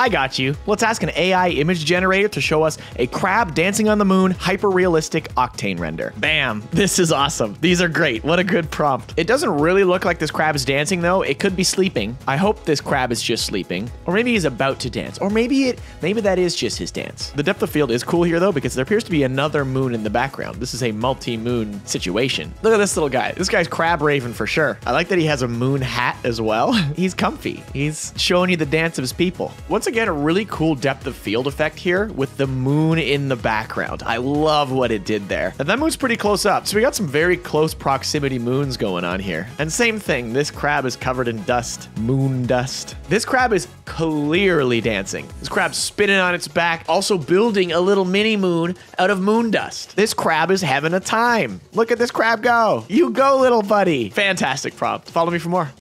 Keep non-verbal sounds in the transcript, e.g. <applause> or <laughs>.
I got you. Let's ask an AI image generator to show us a crab dancing on the moon, hyper realistic octane render. Bam. This is awesome. These are great. What a good prompt. It doesn't really look like this crab is dancing though. It could be sleeping. I hope this crab is just sleeping. Or maybe he's about to dance. Or maybe it maybe that is just his dance. The depth of field is cool here though because there appears to be another moon in the background. This is a multi-moon situation. Look at this little guy. This guy's crab raving for sure. I like that he has a moon hat as well. <laughs> he's comfy. He's showing you the dance of his people. Once again, a really cool depth of field effect here with the moon in the background. I love what it did there. And that moon's pretty close up. So we got some very close proximity moons going on here. And same thing, this crab is covered in dust, moon dust. This crab is clearly dancing. This crab's spinning on its back, also building a little mini moon out of moon dust. This crab is having a time. Look at this crab go. You go, little buddy. Fantastic prompt. Follow me for more.